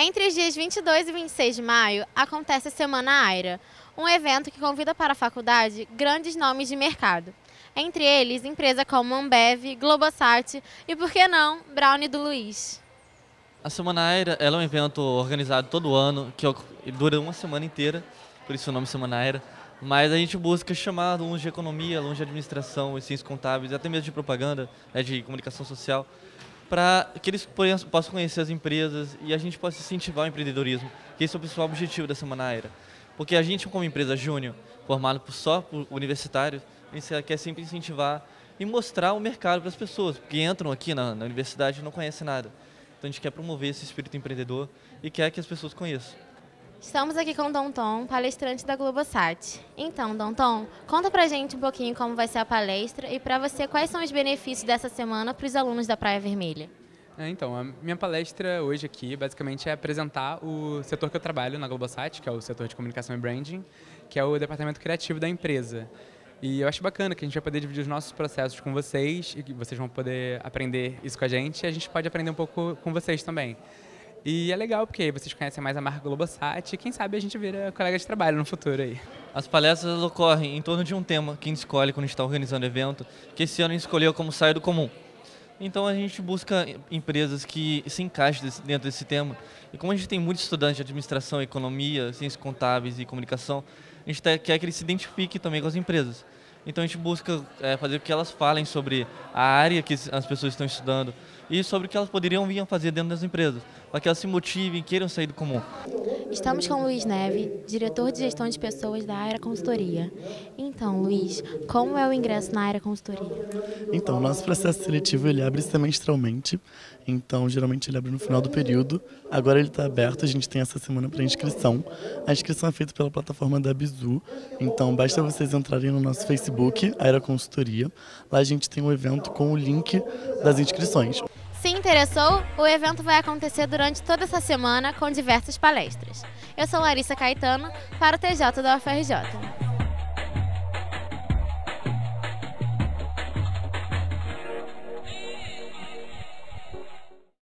Entre os dias 22 e 26 de maio, acontece a Semana Aira, um evento que convida para a faculdade grandes nomes de mercado. Entre eles, empresas como Ambev, Globosat e, por que não, Brownie do Luiz. A Semana Aira é um evento organizado todo ano, que dura uma semana inteira, por isso o nome Semana Aira. Mas a gente busca chamar alunos de economia, alunos de administração, ciências contábeis, até mesmo de propaganda, né, de comunicação social, para que eles possam conhecer as empresas e a gente possa incentivar o empreendedorismo, que esse é o principal objetivo dessa Manaira. Porque a gente, como empresa júnior, formado por só por universitários, a gente quer sempre incentivar e mostrar o mercado para as pessoas, que entram aqui na, na universidade e não conhecem nada. Então a gente quer promover esse espírito empreendedor e quer que as pessoas conheçam. Estamos aqui com o Dom Tom, palestrante da Globosat. Então, Dom Tom, conta pra gente um pouquinho como vai ser a palestra e para você quais são os benefícios dessa semana para os alunos da Praia Vermelha. É, então, a minha palestra hoje aqui basicamente é apresentar o setor que eu trabalho na Globosat, que é o setor de comunicação e branding, que é o departamento criativo da empresa. E eu acho bacana que a gente vai poder dividir os nossos processos com vocês e que vocês vão poder aprender isso com a gente e a gente pode aprender um pouco com vocês também. E é legal porque vocês conhecem mais a marca Globosat e quem sabe a gente vira colega de trabalho no futuro aí. As palestras ocorrem em torno de um tema que a gente escolhe quando a gente está organizando o evento, que esse ano a gente escolheu como saia do comum. Então a gente busca empresas que se encaixem dentro desse tema. E como a gente tem muitos estudantes de administração, economia, ciências contábeis e comunicação, a gente quer que eles se identifiquem também com as empresas. Então a gente busca é, fazer com que elas falem sobre a área que as pessoas estão estudando e sobre o que elas poderiam vir a fazer dentro das empresas, para que elas se motivem queiram sair do comum. Estamos com o Luiz Neve, diretor de gestão de pessoas da Aira Consultoria. Então, Luiz, como é o ingresso na Aira Consultoria? Então, nosso processo seletivo ele abre semestralmente. Então, geralmente ele abre no final do período. Agora ele está aberto, a gente tem essa semana para inscrição. A inscrição é feita pela plataforma da Bizu. Então, basta vocês entrarem no nosso Facebook, Aira Consultoria. Lá a gente tem um evento com o link das inscrições. Se interessou, o evento vai acontecer durante toda essa semana com diversas palestras. Eu sou Larissa Caetano, para o TJ da UFRJ.